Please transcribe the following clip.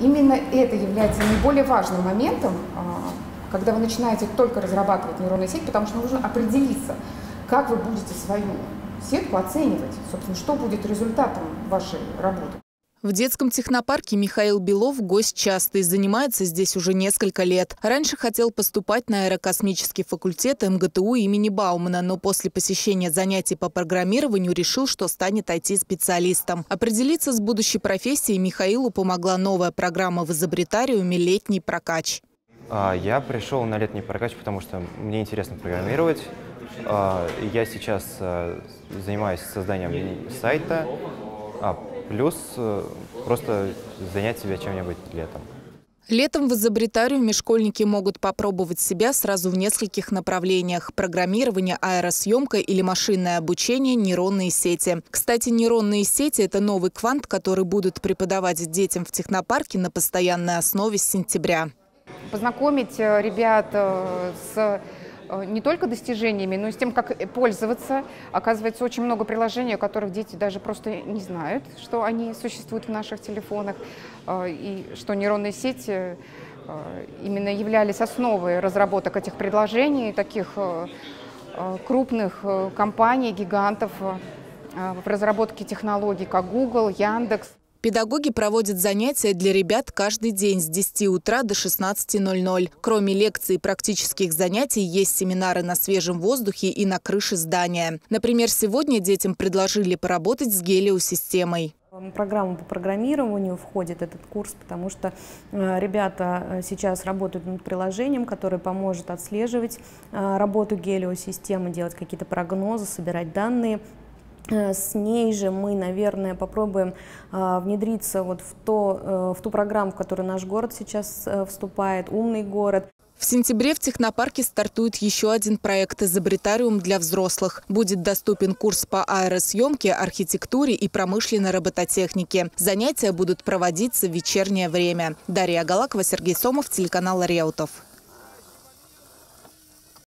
Именно это является наиболее важным моментом, а, когда вы начинаете только разрабатывать нейронную сеть, потому что нужно определиться, как вы будете свою сетку оценивать, собственно, что будет результатом вашей работы. В детском технопарке Михаил Белов гость частый, занимается здесь уже несколько лет. Раньше хотел поступать на аэрокосмический факультет МГТУ имени Баумана, но после посещения занятий по программированию решил, что станет IT-специалистом. Определиться с будущей профессией Михаилу помогла новая программа в изобретариуме «Летний прокач». А, я пришел на летний прокач, потому что мне интересно программировать. А, я сейчас а, занимаюсь созданием сайта, плюс э, просто занять себя чем-нибудь летом. Летом в изобретариуме школьники могут попробовать себя сразу в нескольких направлениях – программирование, аэросъемка или машинное обучение, нейронные сети. Кстати, нейронные сети – это новый квант, который будут преподавать детям в технопарке на постоянной основе с сентября. Познакомить э, ребят э, с не только достижениями, но и с тем, как пользоваться. Оказывается, очень много приложений, о которых дети даже просто не знают, что они существуют в наших телефонах, э, и что нейронные сети э, именно являлись основой разработок этих предложений, таких крупных компаний, гигантов в разработке технологий, как Google, Яндекс. Педагоги проводят занятия для ребят каждый день с 10 утра до 16.00. Кроме лекций и практических занятий, есть семинары на свежем воздухе и на крыше здания. Например, сегодня детям предложили поработать с гелиосистемой. В программу по программированию входит этот курс, потому что э, ребята э, сейчас работают над приложением, которое поможет отслеживать э, работу гелиосистемы, делать какие-то прогнозы, собирать данные с ней же мы, наверное, попробуем а, внедриться вот в, то, э, в ту программу, в которую наш город сейчас э, вступает, «Умный город». В сентябре в технопарке стартует еще один проект «Изобретариум для взрослых». Будет доступен курс по аэросъемке, архитектуре и промышленной робототехнике. Занятия будут проводиться в вечернее время. Дарья Галакова, Сергей Сомов, телеканал «Реутов».